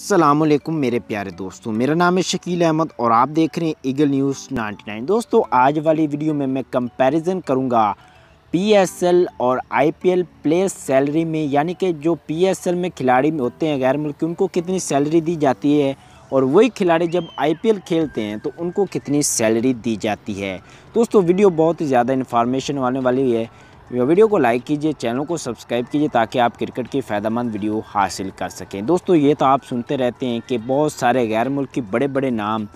असलकुम मेरे प्यारे दोस्तों। मेरा नाम है शकील अहमद और आप देख रहे हैं ईगल न्यूज़ 99 दोस्तों, आज वाली वीडियो में मैं कंपैरिजन करूँगा पीएसएल और आईपीएल प्लेयर्स सैलरी में, यानी कि जो पीएसएल में खिलाड़ी होते हैं, गैर मुल्की, उनको कितनी सैलरी दी जाती है? और वही खिलाड़ी जब आईपीएल खेलते हैं तो उनको कितनी सैलरी दी जाती है? दोस्तों, वीडियो बहुत ही ज़्यादा इन्फॉर्मेशन वाले वाली है। वीडियो को लाइक कीजिए, चैनल को सब्सक्राइब कीजिए ताकि आप क्रिकेट की फ़ायदेमंद वीडियो हासिल कर सकें। दोस्तों, ये तो आप सुनते रहते हैं कि बहुत सारे गैर मुल्क बड़े बड़े नाम,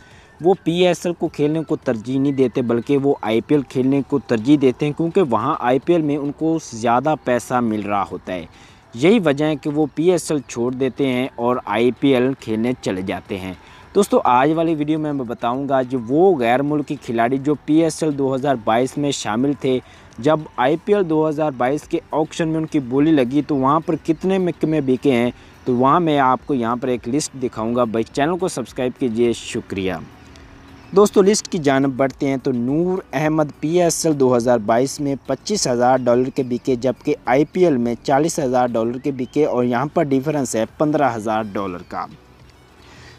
वो पीएसएल को खेलने को तरजीह नहीं देते, बल्कि वो आईपीएल खेलने को तरजीह देते हैं, क्योंकि वहाँ आईपीएल में उनको ज़्यादा पैसा मिल रहा होता है। यही वजह है कि वो पीएसएल छोड़ देते हैं और आईपीएल खेलने चले जाते हैं। दोस्तों, आज वाली वीडियो में मैं बताऊँगा जो वो गैर मुल्की खिलाड़ी जो पीएसएल 2022 में शामिल थे, जब आईपीएल 2022 के ऑक्शन में उनकी बोली लगी तो वहाँ पर कितने मिक में बिके हैं तो वहाँ मैं आपको यहाँ पर एक लिस्ट दिखाऊँगा। भाई चैनल को सब्सक्राइब कीजिए। शुक्रिया। दोस्तों लिस्ट की जानब बढ़ते हैं तो नूर अहमद पीएसएल 2022 में पच्चीस हज़ार डॉलर के बिके, जबकि आईपीएल में चालीस हज़ार डॉलर के बिके, और यहाँ पर डिफरेंस है पंद्रह हज़ार डॉलर का।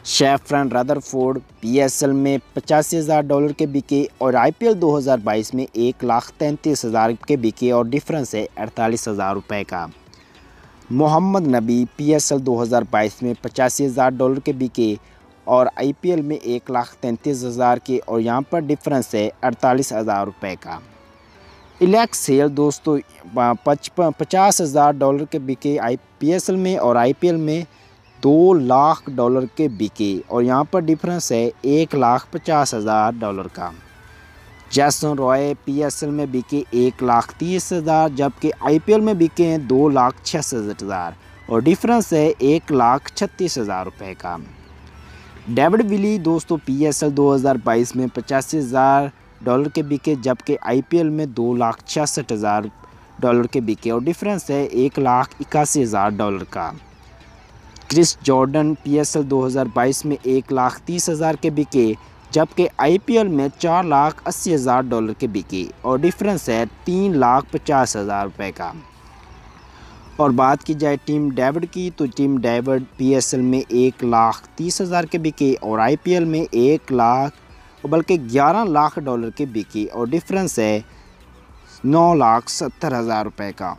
शेफरन रदरफोर्ड पीएसएल में पचासी हज़ार डॉलर के बिके और आईपीएल 2022 में एक लाख तैंतीस हज़ार के बिके और डिफरेंस है अड़तालीस हज़ार रुपये का। मोहम्मद नबी पीएसएल 2022 में पचासी हज़ार डॉलर के बिके और आईपीएल में एक लाख तैंतीस हज़ार के और यहाँ पर डिफरेंस है अड़तालीस हज़ार रुपये का। इलेक्स सेल दोस्तों, पचपन, पचास हज़ार डॉलर के बिके आई पी में और आईपीएल में दो लाख डॉलर के बिके और यहाँ पर डिफरेंस है एक लाख पचास हज़ार डॉलर का। जैसन रॉय पीएसएल में बिके एक लाख तीस हज़ार, जबकि आईपीएल में बिके हैं दो लाख छियासठ हज़ार और डिफरेंस है एक लाख छत्तीस हज़ार रुपये का। डेविड विली दोस्तों पीएसएल 2022 में पचासी हज़ार डॉलर के बिके, जबकि आईपीएल में दो लाख छियासठ हज़ार डॉलर के बिके और डिफरेंस है एक लाख इक्यासी हज़ार डॉलर का। क्रिस जॉर्डन पीएसएल 2022 में एक लाख तीस हज़ार के बिके, जबकि आईपीएल में चार लाख अस्सी हज़ार डॉलर के बिके और डिफरेंस है तीन लाख पचास हज़ार रुपये का। और बात की जाए टीम डेविड की तो टीम डेविड पीएसएल में एक लाख तीस हज़ार के बिके और आईपीएल में एक लाख, बल्कि ग्यारह लाख डॉलर के बिके और डिफरेंस है नौ लाख सत्तर हज़ार रुपये का।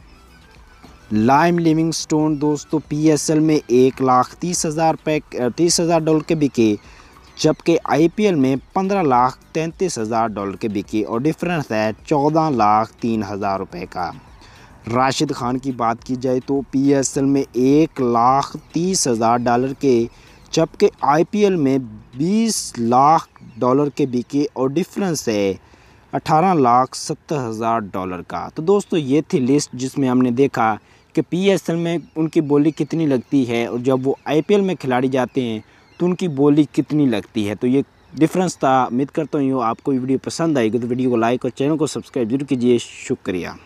लाइम लिविंग स्टोन दोस्तों पीएसएल में एक लाख तीस हज़ार पैक तीस हज़ार डॉलर के बिके, जबकि आईपीएल में पंद्रह लाख तैंतीस हज़ार डॉलर के बिके और डिफरेंस है चौदह लाख तीन हज़ार रुपये का। राशिद खान की बात की जाए तो पीएसएल में एक लाख तीस हज़ार डॉलर के, जबकि आईपीएल में बीस लाख डॉलर के बिके और डिफरेंस है अठारह लाख सत्तर हज़ार डॉलर का। तो दोस्तों, ये थी लिस्ट जिसमें हमने देखा कि पीएसएल में उनकी बोली कितनी लगती है और जब वो आईपीएल में खिलाड़ी जाते हैं तो उनकी बोली कितनी लगती है? तो ये डिफरेंस था। उम्मीद करता हूँ आपको वीडियो पसंद आएगी। तो वीडियो को लाइक और चैनल को सब्सक्राइब ज़रूर कीजिए। शुक्रिया।